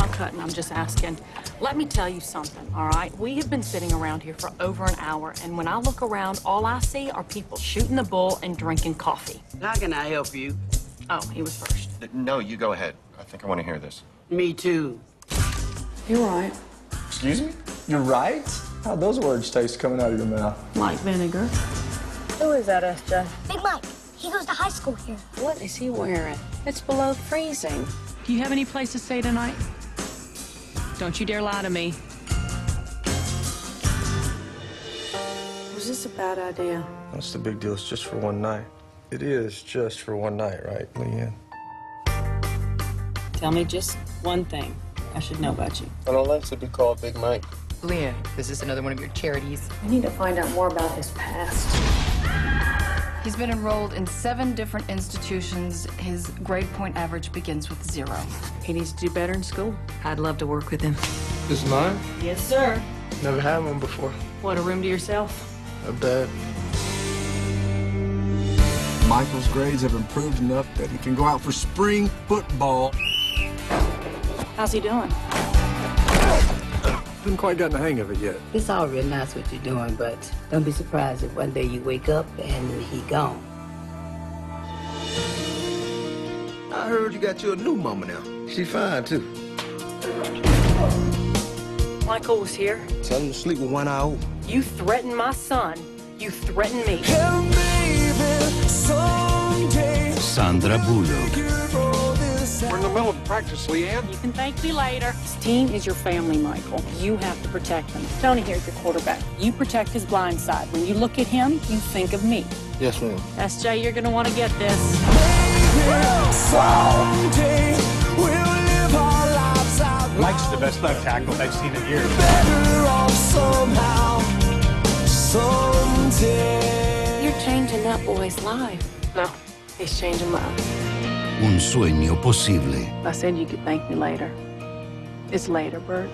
cutting. I'm just asking. Let me tell you something, all right? We have been sitting around here for over an hour, and when I look around, all I see are people shooting the bull and drinking coffee. How can I help you? Oh, he was first. Uh, no, you go ahead. I think I want to hear this. Me too. You're right. Excuse me? You're right? How'd those words taste coming out of your mouth? Like vinegar. Who is that, SJ? Big Mike. He goes to high school here. What is he wearing? It's below freezing. Do you have any place to stay tonight? Don't you dare lie to me. Was this a bad idea? What's the big deal? It's just for one night. It is just for one night, right, Leigh Anne? Tell me just one thing I should know about you. I don't like to be called Big Mike. Leah, is this another one of your charities? I need to find out more about his past. He's been enrolled in seven different institutions. His grade point average begins with zero. He needs to do better in school. I'd love to work with him. This is mine? Yes, sir. Never had one before. What, a room to yourself? A bed. Michael's grades have improved enough that he can go out for spring football. How's he doing? Haven't quite gotten the hang of it yet. It's all real nice what you're doing, but don't be surprised if one day you wake up and he gone. I heard you got you a new mama now. She fine, too. Michael was here. Tell him to sleep with one eye open. You threatened my son. You threatened me. Sandra Bullock. We're in the middle of practice, Leigh Anne. You can thank me later. This team is your family, Michael. You have to protect them. Tony here's your quarterback. You protect his blind side. When you look at him, you think of me. Yes, ma'am. SJ, you're going to want to get this. Mike's the best left tackle I've seen in years. You're changing that boy's life. No, he's changing mine. Un sueño posible. I said you could thank me later. It's later, Burt.